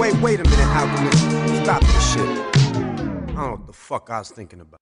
wait wait a minute, Alchemist. Stop this shit. I don't know what the fuck I was thinking about.